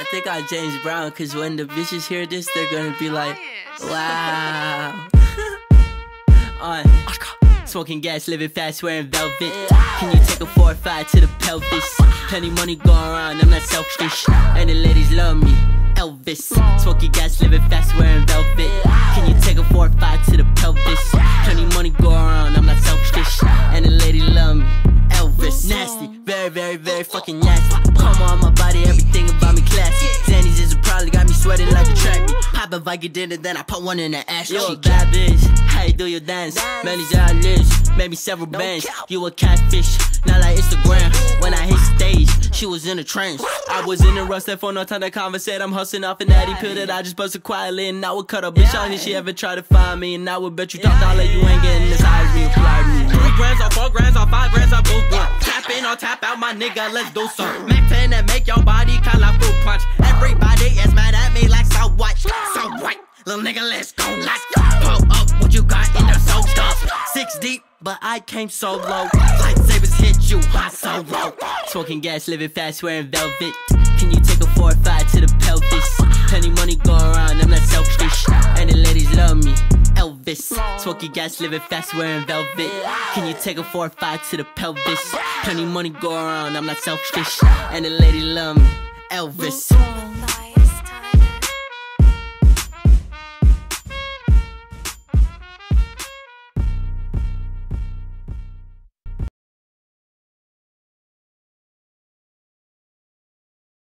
I think I'm James Brown, cause when the bitches hear this, they're gonna be like, wow. On smoking gas, living fast, wearing velvet. Can you take a four or five to the pelvis? Plenty money going around, I'm not selfish. And the ladies love me. Elvis, smoking gas, living fast, wearing velvet. Can you take a four or five to the pelvis? Plenty money go around, very, very, fucking nasty. Come on, my body, everything about me classy. Zannies is probably got me sweating like a track meet. Pop a Vicodin and then I put one in the ass. You a bad bitch, how you do your dance? Many lives, maybe several bands. You a catfish, not like Instagram. When I hit stage, she was in a trance. I was in a rush, that for no time to conversate. I'm hustling off an natty pill that I just busted quietly. And I would cut a bitch out if she ever try to find me. And I would bet you top dollar you ain't getting this high as me. Fly me. Three grams or four grams or five grams or. Or tap out, my nigga, let's do some. Mac 10 and make your body call a fruit punch. Everybody is mad at me like so what? So what? Little nigga, let's go, let's go. Pull up what you got in the soap stuff. Six deep, but I came so low. Lightsabers hit you, hot so low. Smoking gas, living fast, wearing velvet. Elvis, smoking gas, living fast, wearing velvet. Can you take a four or five to the pelvis? Plenty money go around, I'm not selfish. And the lady love me. Elvis,